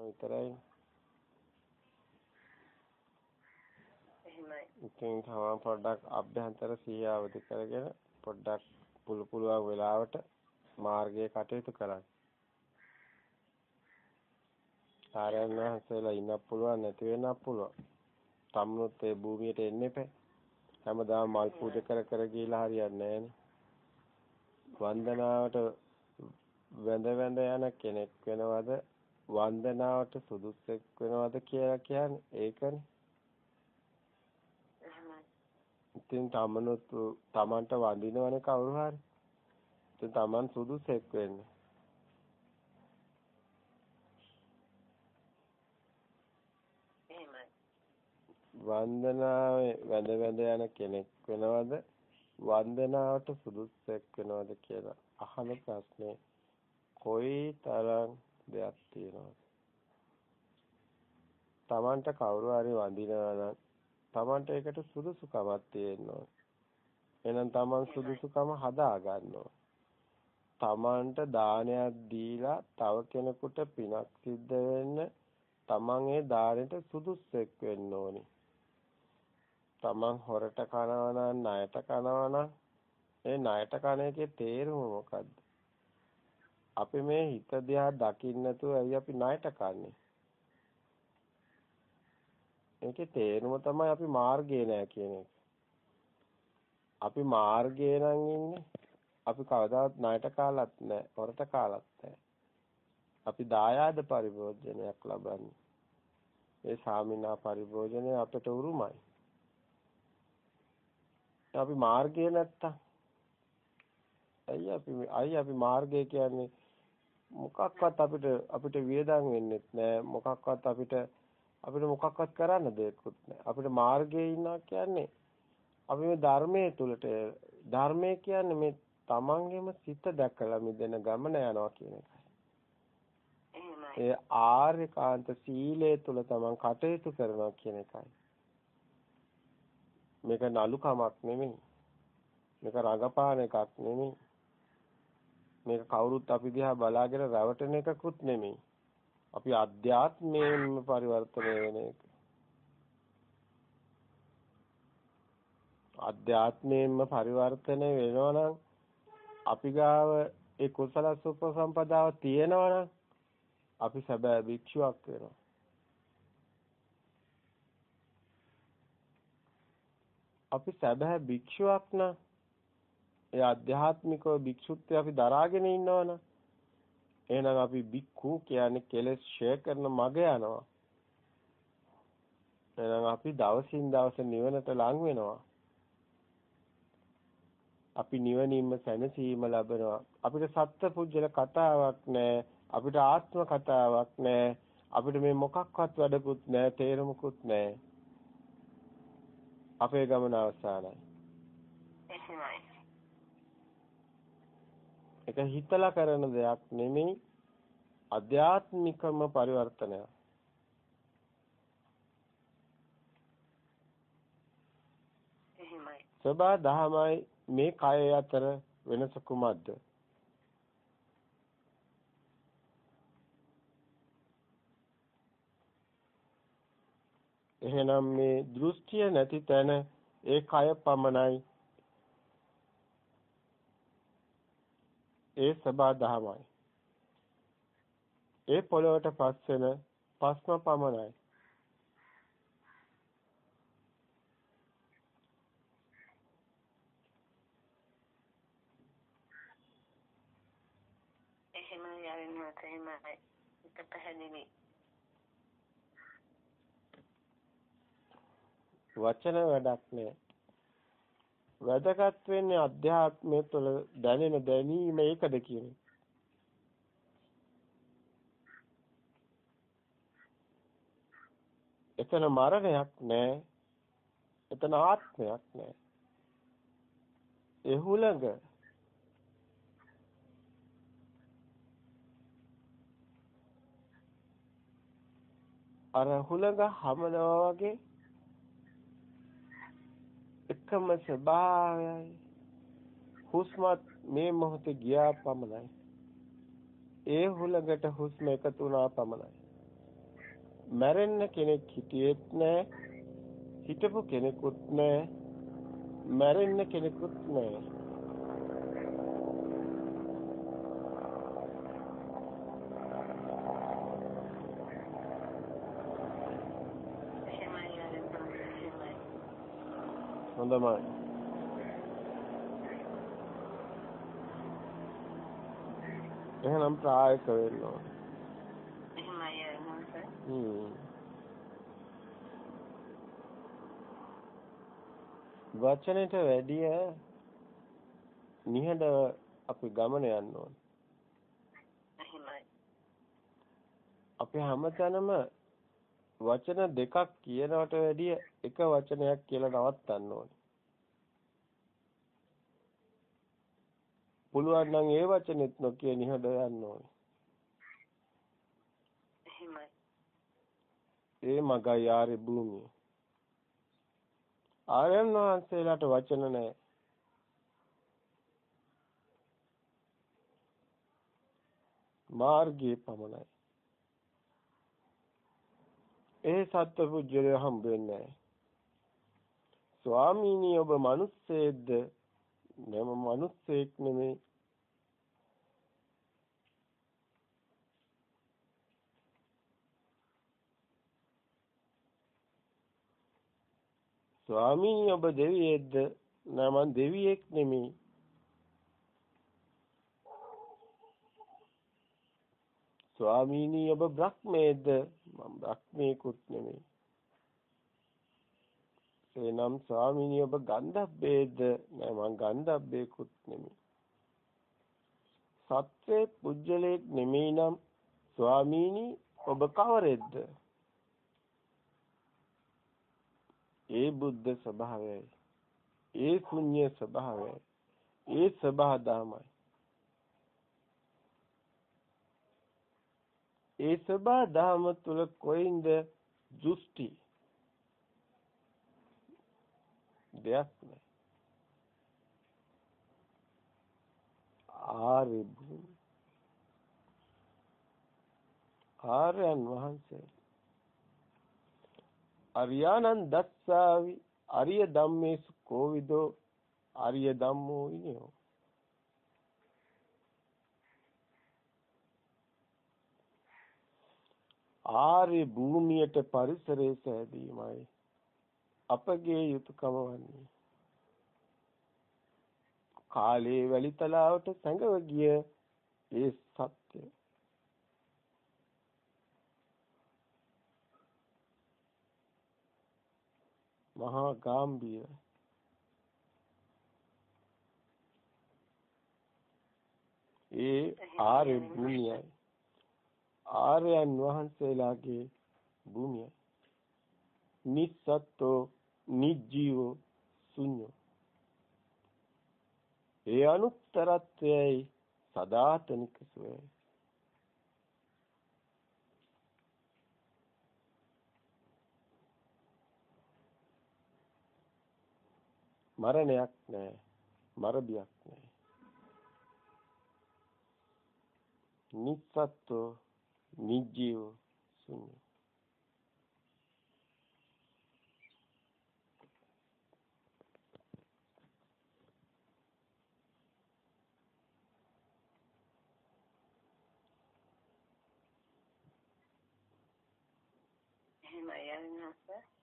විතරයි. එහෙමයි. ඉතින් තව පොඩ්ඩක් අභ්‍යන්තර සිහිය අවදි කරගෙන පොඩ්ඩක් පුළු පුළුවන් වෙලාවට මාර්ගයේ කටයුතු කරන්න. ආරයන් වහන්සේලා ඉන්නත් පුළුවන් නැති වෙන්නත් පුළුවන්. තමනුත් ඒ භූමියට එන්න එපා. හැමදාම මල් පූජා කර කර ගිහිලා හරියන්නේ නැහනේ. වන්දනාවට වැඳ වැඳ යන කෙනෙක් වෙනවද වන්දනාවට සුදුස්සෙක් වෙනවද කියලා කියන්නේ ඒකනේ. ඉතින් තමනුත් තමන්ට වඳිනවනේ කවුරු හරි. ඉතින් තමන් සුදුස්සෙක් වෙන්නේ. වන්දනාවේ වැඳ වැඳ යන කෙනෙක් වෙනවද වන්දනාවට සුදුස්සෙක් වෙනවද කියලා අහන ප්‍රශ්නේ කොයි තරම් දෙයක් තියෙනවද Tamanට කවුරු හරි වඳිනවා නම් Tamanට ඒකට සුදුසුකමක් තියෙනවා. එහෙනම් Taman සුදුසුකම හදා ගන්නවා Tamanට දානයක් දීලා තව කෙනෙකුට පිනක් සිද්ධ වෙන්න Taman ඒ දානෙට සුදුස්සෙක් වෙන්න ඕනේ. තමන් හොරට කනවා නම් ණයට කනවා නම් ඒ ණයට කන එකේ තේරුම මොකද්ද? අපි මේ හිත දිහා දකින්න නැතුව ඇයි අපි ණයට කන්නේ? ඒකේ තේරුම තමයි අපි මාර්ගේ නෑ කියන එක. අපි මාර්ගේ නම් ඉන්නේ අපි කවදාවත් ණයට කාලත් නෑ හොරට කාලත් නෑ. අපි දායාද පරිභෝජනයක් ලබන්නේ. ඒ සාමිනා පරිභෝජනය අපට උරුමයි. අපි මාර්ගය නැත්තම් ඇයි අපි අයි අපි මාර්ගය කියන්නේ මොකක්වත් අපිට අපිට වියදම් වෙන්නේ නැහැ මොකක්වත් අපිට අපිට මොකක්වත් කරන්න දෙයක්වත් නැහැ අපිට මාර්ගයේ ඉන්නවා කියන්නේ අපි මේ ධර්මයේ තුලට ධර්මය කියන්නේ මේ තමන්ගේම සිත දැකලා මිදෙන ගමන යනවා කියන එකයි. ඒ ආර්යකාන්ත සීලය තුල තමන් කටයුතු කරනවා කියන එකයි. මේක නලුකමක් නෙමෙයි. මේක රඟපාන එකක් නෙමෙයි. මේක කවුරුත් අපි දිහා බලාගෙන රැවටෙන එකකුත් නෙමෙයි. අපි අධ්‍යාත්මයෙන්ම පරිවර්තනය වෙන එක. අධ්‍යාත්මයෙන්ම පරිවර්තනය වෙනවා නම් අපි ගාව ඒ කුසල සුපසම්පදාව තියෙනවා නම් අපි සැබෑ භික්ෂුවක් වෙනවා. අපි සැබෑ භික්ෂුවක් නම් ඒ ආධ්‍යාත්මිකව භික්ෂුත්වය අපි දරාගෙන ඉන්නවනම් එහෙනම් අපි භික්ඛු කියන්නේ කෙලෙස් ෂේ කරන මග යනවා. එහෙනම් අපි දවසින් දවස නිවනට ලං වෙනවා. අපි නිවනින්ම සැනසීම ලබනවා. අපිට සත්පුජ්‍යල කතාවක් නැහැ. අපිට ආත්ම කතාවක් නැහැ. අපිට මේ මොකක්වත් වැඩකුත් නැහැ, තේරුමකුත් නැහැ. අපේ ගමන අවසానයි. එහෙමයි. ඒක හිතලා කරන දෙයක් නෙමෙයි අධ්‍යාත්මිකම පරිවර්තනයක්. එහෙමයි. සබා දහමයි මේ කය අතර වෙනස කුමක්ද? එහෙනම් මේ දෘෂ්ටිය නැති තැන ඒ කය පමණයි ඒ සබා දහමයි. ඒ පොළොවට පස් වෙන පස්ම පමණයි. එහෙමයි යන්නේ එහෙමයි. ඒක පැහැදිලි. වචන වැඩක් නෑ. වැදගත් වෙන්නේ අධ්‍යාත්මය තුළ දැනෙන දැනීම ඒකද කියන්නේ. එතන මරණයක් නෑ. එතන ආත්මයක් නෑ. එහුලඟ අර හුලඟ හැමදා වගේ එකම ස්වභාවයයි හුස්මත් මේ මොහොතේ ගියා පමණයි. ඒ හුලඟට හුස්ම එකතු වුණා පමණයි. මැරෙන්න කෙනෙක් හිටියෙත් නෑ. හිටපු කෙනෙකුත් නෑ. මැරෙන්න කෙනෙකුත් නෑ එහෙමයි ආරම්භ එහෙමයි. හොඳමයි එහෙනම් ප්‍රායෝගික වෙන්න ඕන එහෙමයි ආරම්භ. හ්ම් වචනෙට වැඩිය නිහඬව අපි ගමන යන්න ඕන. එහෙමයි. අපි හැමතැනම වචන දෙකක් කියනවට වැඩිය එක වචනයක් කියලා නවත්තන්න ඕනේ. පුළුවන් නම් ඒ වචනෙත් නොකිය නිහඬව යන්න ඕනේ. එහෙමයි. ඒ මගයි ආරි භූමිය. ආර්යයන් වහන්සේලාට වචන නැහැ. මාර්ගයේ පමණයි. ඒ සත්පුජ්‍යලය හම්බ වෙන්නේ නැහැ. ස්වාමීනි ඔබ මිනිස්සෙක්ද? නම මිනිස්සෙක් නෙමෙයි. ස්වාමීනි ඔබ දෙවියෙක්ද? නෑ මං දෙවියෙක් නෙමෙයි. ස්වාමීනි ඔබ බ්‍රහ්මේද? මං බ්‍රහ්මේකුත් නෙමෙයි. එනම් ස්වාමීනි ඔබ ගන්ධබ්බේද? නෑ මං ගන්ධබ්බේකුත් නෙමෙයි. සත්වේ පුජ්‍යලයක් නෙමෙයි නම් ස්වාමීනි ඔබ කවරෙක්ද? ඒ බුද්ධ ස්වභාවයයි. ඒ ශුන්‍ය ස්වභාවයයි. ඒ සබහා දහමයි. ඒ සබහා දහම තුල කොයින්ද දෘෂ්ටි? දෙයක් නැහැ. ආර්ය භූමි. ආර්යයන් වහන්සේ. අරියානං දස්සාවි අරිය ධම්මේසු කෝවිදෝ අරිය ධම්මෝ ඉනියෝ ආර්ය භූමියට පරිසරය සෑදීමයි අපගේ යුතුයකම වන්නේ. කාලේ වැලිතලාවට සැඟව ගිය ඒ සත්‍ය. මහා ගාම්භීර. ඒ ආර්ය භූමියයි. ආර්යයන් වහන්සේලාගේ භූමියයි නිස්සත්ෝ නිජීවෝ ශුන්‍යෝ. ඒ අනුත්තරත්වයයි සදාතනික සුවයයි මරණයක් නැහැ. මරබියක් නැහැ. නිස්සත්තු නිජීව ශුන්‍ය. එහෙමයි ආරම්භ.